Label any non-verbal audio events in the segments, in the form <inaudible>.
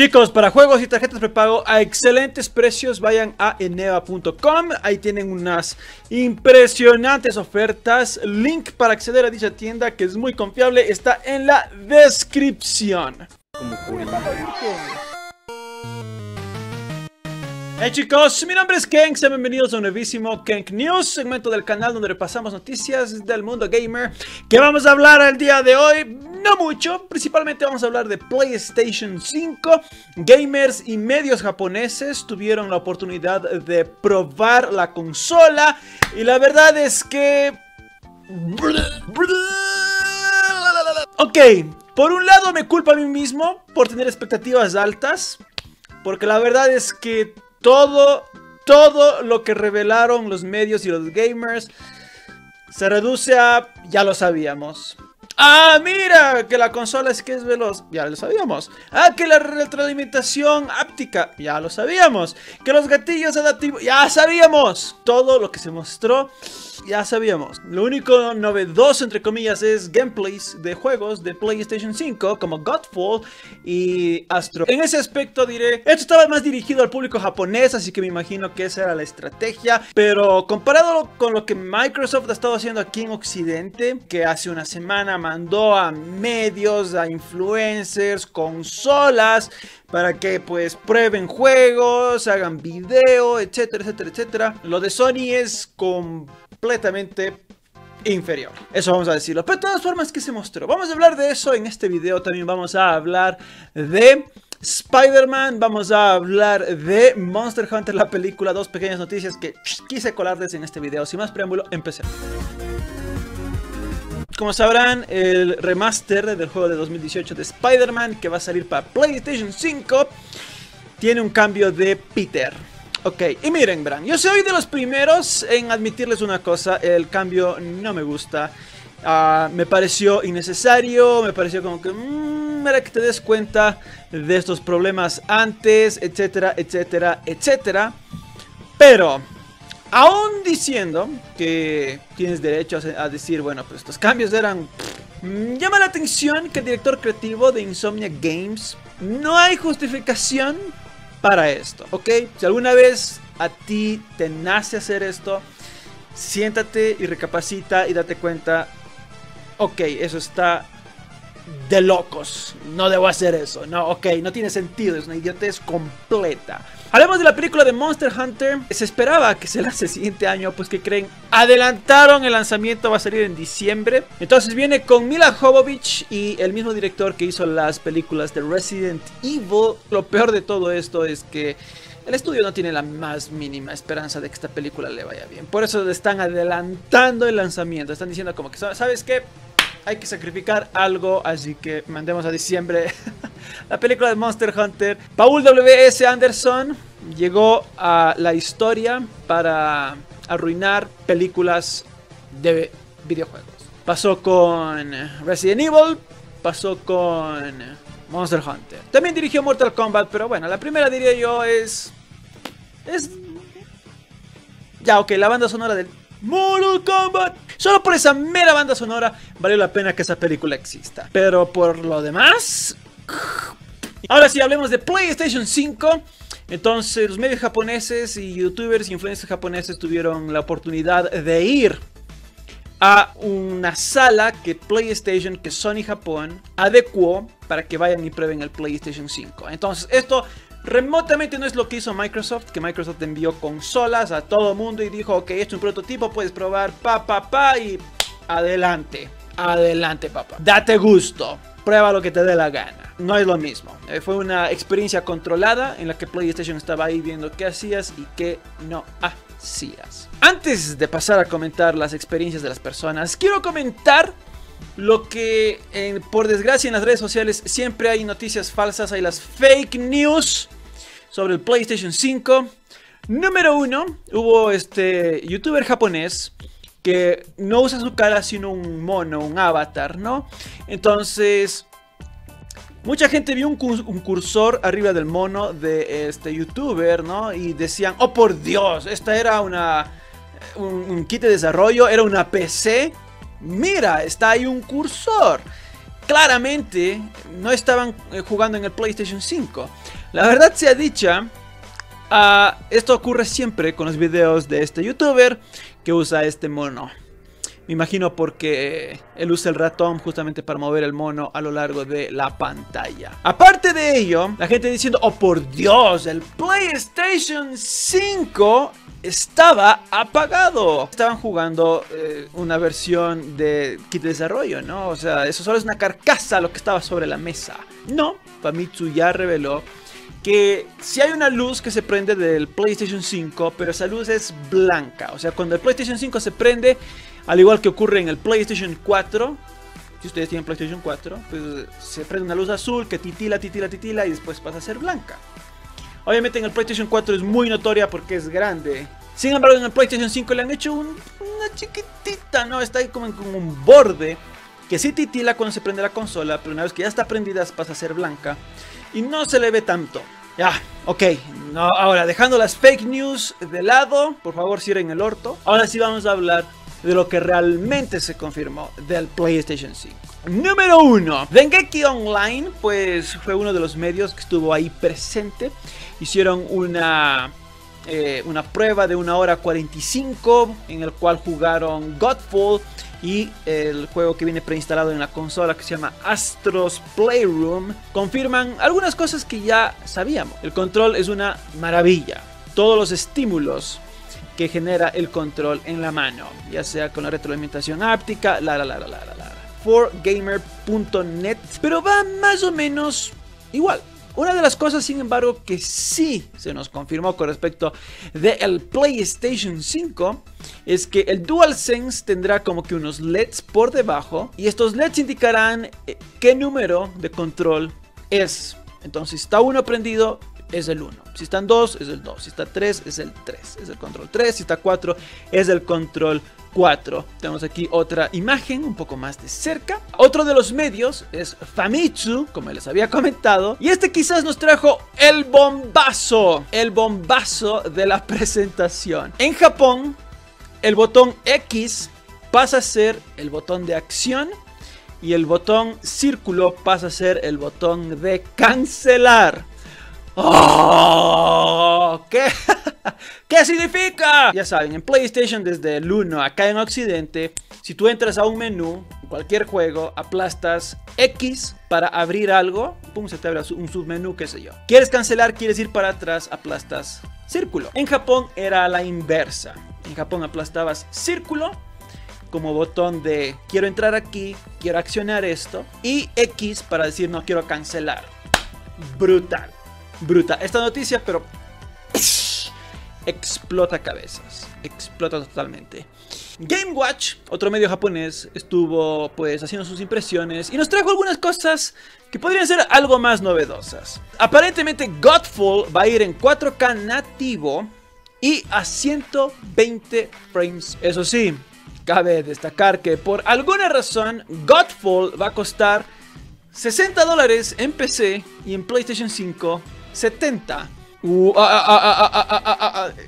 Chicos, para juegos y tarjetas prepago a excelentes precios, vayan a eneva.com. Ahí tienen unas impresionantes ofertas. Link para acceder a dicha tienda, que es muy confiable, está en la descripción. Hey chicos, mi nombre es Kenk, sean bienvenidos a un nuevísimo Kenk News, segmento del canal donde repasamos noticias del mundo gamer. ¿Qué vamos a hablar el día de hoy? No mucho, principalmente vamos a hablar de PlayStation 5. Gamers y medios japoneses tuvieron la oportunidad de probar la consola y la verdad es que... Ok, por un lado me culpo a mí mismo por tener expectativas altas, porque la verdad es que todo, todo lo que revelaron los medios y los gamers se reduce a, ya lo sabíamos. Ah, mira, que la consola es que es veloz, ya lo sabíamos. Ah, que la retroalimentación áptica, ya lo sabíamos. Que los gatillos adaptivos, ya sabíamos. Todo lo que se mostró ya sabíamos. Lo único novedoso, entre comillas, es gameplays de juegos de PlayStation 5, como Godfall y Astro. En ese aspecto diré, esto estaba más dirigido al público japonés, así que me imagino que esa era la estrategia. Pero comparado con lo que Microsoft ha estado haciendo aquí en Occidente, que hace una semana mandó a medios, a influencers, consolas, para que pues prueben juegos, hagan video, etcétera, etcétera, etcétera. Lo de Sony es completamente inferior. Eso vamos a decirlo. Pero de todas formas, ¿qué se mostró? Vamos a hablar de eso en este video. También vamos a hablar de Spider-Man. Vamos a hablar de Monster Hunter, la película. Dos pequeñas noticias que quise colarles en este video. Sin más preámbulo, empecemos. Como sabrán, el remaster del juego de 2018 de Spider-Man que va a salir para PlayStation 5 tiene un cambio de Peter. Ok, y miren, Bran, yo soy de los primeros en admitirles una cosa, el cambio no me gusta. Ah, me pareció innecesario, me pareció como que... Mmm, que te des cuenta de estos problemas antes, etcétera, etcétera, etcétera. Pero, aún diciendo que tienes derecho a, decir, bueno, pues estos cambios eran... llama la atención que el director creativo de Insomnia Games no hay justificación para esto, ¿ok? Si alguna vez a ti te nace hacer esto, siéntate y recapacita y date cuenta, ok, eso está de locos, no debo hacer eso, no, ok, no tiene sentido, es una idiotez completa. Hablemos de la película de Monster Hunter. Se esperaba que se lance el siguiente año, pues que creen, adelantaron el lanzamiento, va a salir en diciembre. Entonces viene con Mila Jovovich y el mismo director que hizo las películas de Resident Evil. Lo peor de todo esto es que el estudio no tiene la más mínima esperanza de que esta película le vaya bien. Por eso están adelantando el lanzamiento. Están diciendo como que, ¿sabes qué? Hay que sacrificar algo, así que mandemos a diciembre <laughs> la película de Monster Hunter. Paul W.S. Anderson llegó a la historia para arruinar películas de videojuegos. Pasó con Resident Evil, pasó con Monster Hunter. También dirigió Mortal Kombat, pero bueno, la primera diría yo es... Es... Ya, ok, la banda sonora del Mortal Kombat. Solo por esa mera banda sonora valió la pena que esa película exista. Pero por lo demás... Ahora sí, hablemos de PlayStation 5. Entonces, los medios japoneses y youtubers y influencers japoneses tuvieron la oportunidad de ir a una sala que PlayStation, que Sony Japón, adecuó para que vayan y prueben el PlayStation 5. Entonces, esto remotamente no es lo que hizo Microsoft, que Microsoft envió consolas a todo mundo y dijo, ok, esto es un prototipo, puedes probar, pa, pa, pa, y adelante, adelante, papá. Date gusto, prueba lo que te dé la gana no es lo mismo. Eh, fue una experiencia controlada en la que PlayStation estaba ahí viendo qué hacías y qué no hacías. Antes de pasar a comentar las experiencias de las personas, quiero comentar lo que por desgracia en las redes sociales siempre hay noticias falsas, hay las fake news sobre el PlayStation 5. Número uno, hubo este youtuber japonés que no usa su cara sino un mono, un avatar, ¿no? Entonces Mucha gente vio un, cursor arriba del mono de este youtuber, ¿no? Y decían, oh por Dios, esta era una, un, kit de desarrollo, era una PC. Mira, está ahí un cursor. claramente no estaban eh, jugando en el PlayStation 5. La verdad sea dicha, uh, esto ocurre siempre con los videos de este youtuber que usa este mono. Me imagino porque él usa el ratón justamente para mover el mono a lo largo de la pantalla. Aparte de ello, la gente diciendo, oh por Dios, el PlayStation 5 estaba apagado. Estaban jugando eh, una versión de kit de desarrollo, ¿no? O sea, eso solo es una carcasa lo que estaba sobre la mesa. No, Famitsu ya reveló que si hay una luz que se prende del PlayStation 5, pero esa luz es blanca. O sea, cuando el PlayStation 5 se prende, al igual que ocurre en el PlayStation 4, si ustedes tienen PlayStation 4, pues se prende una luz azul que titila, titila, titila y después pasa a ser blanca. Obviamente en el PlayStation 4 es muy notoria porque es grande. Sin embargo, en el PlayStation 5 le han hecho una chiquitita, ¿no? Está ahí como en un borde que sí titila cuando se prende la consola, pero una vez que ya está prendida pasa a ser blanca y no se le ve tanto. Ya, ok. Ahora, dejando las fake news de lado, por favor cierren el orto. Ahora sí vamos a hablar de lo que realmente se confirmó del PlayStation 5. Número 1. Dengeki Online, pues fue uno de los medios que estuvo ahí presente. Hicieron una, eh, una prueba de una hora 45 en el cual jugaron Godfall y el juego que viene preinstalado en la consola que se llama Astros Playroom confirman algunas cosas que ya sabíamos. El control es una maravilla. Todos los estímulos que genera el control en la mano, ya sea con la retroalimentación áptica, la la la la la la la. 4gamer.net, pero va más o menos igual. Una de las cosas, sin embargo, que sí se nos confirmó con respecto del PlayStation 5 es que el DualSense tendrá como que unos LEDs por debajo y estos LEDs indicarán eh, qué número de control es. Entonces, está uno prendido, es el 1. Si están 2, es el 2. Si está 3, es el 3. Es el control 3. Si está 4, es el control 4. Tenemos aquí otra imagen un poco más de cerca. Otro de los medios es Famitsu, como les había comentado. Y este quizás nos trajo el bombazo. El bombazo de la <laughs> presentación. En Japón, el botón X pasa a ser el botón de acción. Y el botón círculo pasa a ser el botón de cancelar. ¡Oh! ¿Qué? <laughs> ¿Qué significa? Ya saben, en PlayStation desde el 1 acá en Occidente, si tú entras a un menú, cualquier juego, aplastas X para abrir algo, pum, se te abre un submenú, qué sé yo. ¿Quieres cancelar? ¿Quieres ir para atrás? Aplastas círculo. En Japón era la inversa. En Japón aplastabas círculo como botón de quiero entrar aquí, quiero accionar esto y X para decir no quiero cancelar. Brutal bruta esta noticia, pero explota cabezas, explota totalmente. Game Watch, otro medio japonés, estuvo pues haciendo sus impresiones y nos trajo algunas cosas que podrían ser algo más novedosas. Aparentemente Godfall va a ir en 4K nativo y a 120 frames. Eso sí, cabe destacar que por alguna razón Godfall va a costar 60 dólares en PC y en PlayStation 5 70.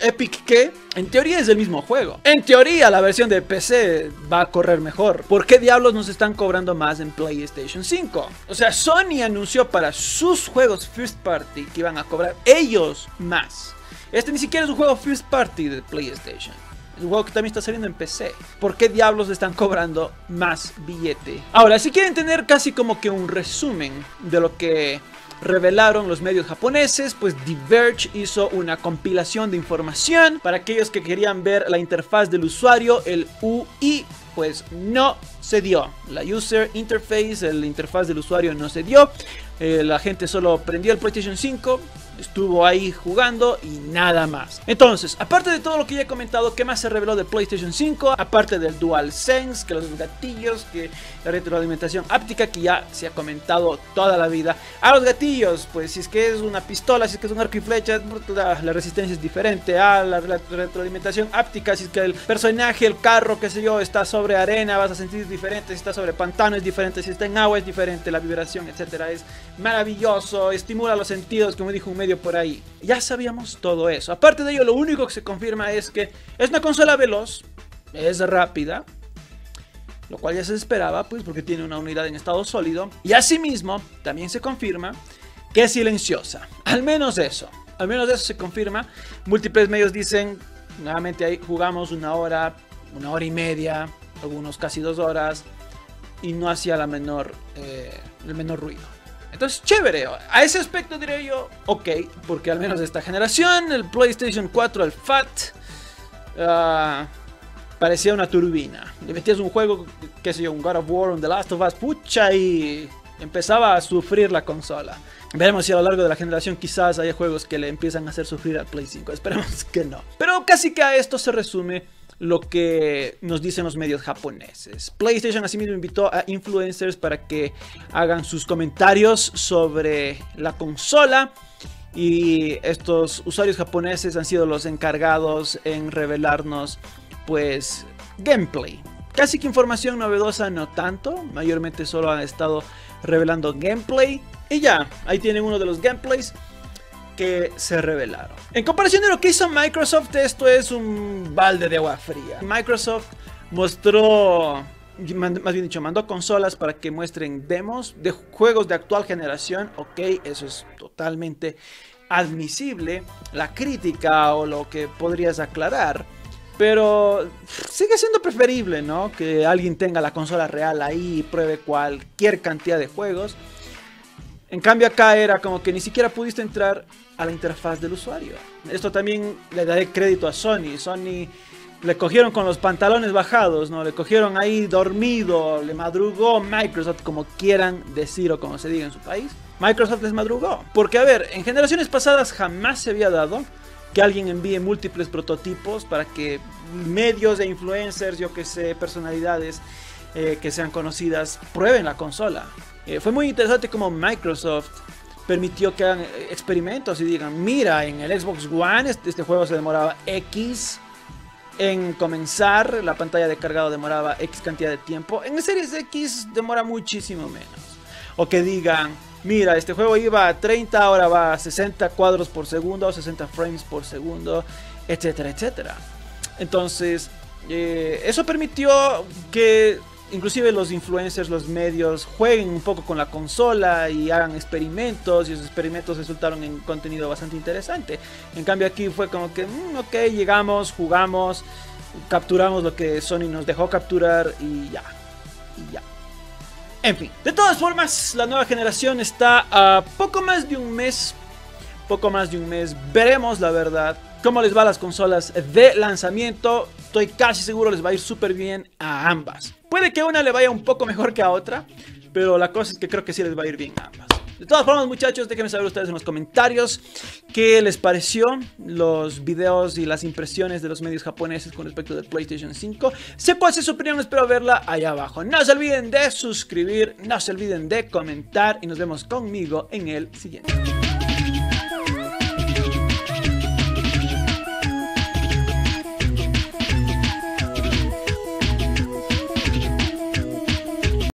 Epic que en teoría es el mismo juego. En teoría la versión de PC va a correr mejor. ¿Por qué diablos nos están cobrando más en PlayStation 5? O sea, Sony anunció para sus juegos first party que iban a cobrar ellos más. Este ni siquiera es un juego first party de PlayStation. Es un juego que también está saliendo en PC. ¿Por qué diablos le están cobrando más billete? Ahora, si quieren tener casi como que un resumen de lo que revelaron los medios japoneses, pues Diverge hizo una compilación de información para aquellos que querían ver la interfaz del usuario, el UI, pues no se dio. La user interface, la interfaz del usuario no se dio. Eh, la gente solo prendió el PlayStation 5, estuvo ahí jugando y nada más. Entonces, aparte de todo lo que ya he comentado, ¿qué más se reveló de PlayStation 5? Aparte del DualSense, que los gatillos, que la retroalimentación áptica, que ya se ha comentado toda la vida. A los gatillos, pues si es que es una pistola, si es que es un arco y flecha, la resistencia es diferente. A la retroalimentación áptica, si es que el personaje, el carro, qué sé yo, está sobre arena, vas a sentir diferente. Si está sobre pantano es diferente, si está en agua es diferente, la vibración, etcétera, es maravilloso, estimula los sentidos, como dijo un medio por ahí. Ya sabíamos todo eso. Aparte de ello, lo único que se confirma es que es una consola veloz, es rápida, lo cual ya se esperaba, pues porque tiene una unidad en estado sólido. Y asimismo, también se confirma que es silenciosa. Al menos eso. Al menos eso se confirma. Múltiples medios dicen, nuevamente ahí jugamos una hora, una hora y media, algunos casi dos horas, y no hacía la menor, eh, el menor ruido. Entonces, chévere. A ese aspecto diré yo, ok, porque al menos de esta generación, el PlayStation 4, el FAT, ah, parecía una turbina. Le metías un juego, qué sé yo, un God of War, un The Last of Us, pucha, y empezaba a sufrir la consola. Veremos si a lo largo de la generación quizás haya juegos que le empiezan a hacer sufrir al Play 5. Esperemos que no. Pero casi que a esto se resume lo que nos dicen los medios japoneses. PlayStation asimismo invitó a influencers para que hagan sus comentarios sobre la consola. Y estos usuarios japoneses han sido los encargados en revelarnos pues gameplay. Casi que información novedosa no tanto, mayormente solo han estado revelando gameplay. Y ya, ahí tienen uno de los gameplays que se revelaron. En comparación de lo que hizo Microsoft, esto es un balde de agua fría. Microsoft mostró, más bien dicho, mandó consolas para que muestren demos de juegos de actual generación. Ok, eso es totalmente admisible. La crítica o lo que podrías aclarar pero sigue siendo preferible, ¿no? Que alguien tenga la consola real ahí y pruebe cualquier cantidad de juegos. En cambio acá era como que ni siquiera pudiste entrar a la interfaz del usuario. Esto también le daré crédito a Sony. Sony le cogieron con los pantalones bajados, ¿no? Le cogieron ahí dormido, le madrugó Microsoft, como quieran decir o como se diga en su país. Microsoft les madrugó. Porque a ver, en generaciones pasadas jamás se había dado que alguien envíe múltiples prototipos para que medios e influencers, yo que sé, personalidades eh, que sean conocidas, prueben la consola. Eh, fue muy interesante como Microsoft permitió que hagan experimentos y digan, mira, en el Xbox One este, este, juego se demoraba X en comenzar, la pantalla de cargado demoraba X cantidad de tiempo, en Series X demora muchísimo menos. O que digan, mira, este juego iba a 30, ahora va a 60 cuadros por segundo, 60 frames por segundo, etcétera, etcétera. Entonces, eh, eso permitió que inclusive los influencers, los medios, jueguen un poco con la consola y hagan experimentos y esos experimentos resultaron en contenido bastante interesante. En cambio aquí fue como que, mm, ok, llegamos, jugamos, capturamos lo que Sony nos dejó capturar y ya, y ya. En fin, de todas formas, la nueva generación está a poco más de un mes. Poco más de un mes. Veremos la verdad cómo les va a las consolas de lanzamiento. Estoy casi seguro les va a ir súper bien a ambas. Puede que una le vaya un poco mejor que a otra, pero la cosa es que creo que sí les va a ir bien a ambas. De todas formas, muchachos, déjenme saber ustedes en los comentarios qué les pareció los videos y las impresiones de los medios japoneses con respecto del PlayStation 5. Sé cuál es su opinión, espero verla allá abajo. No se olviden de suscribir, no se olviden de comentar y nos vemos conmigo en el siguiente.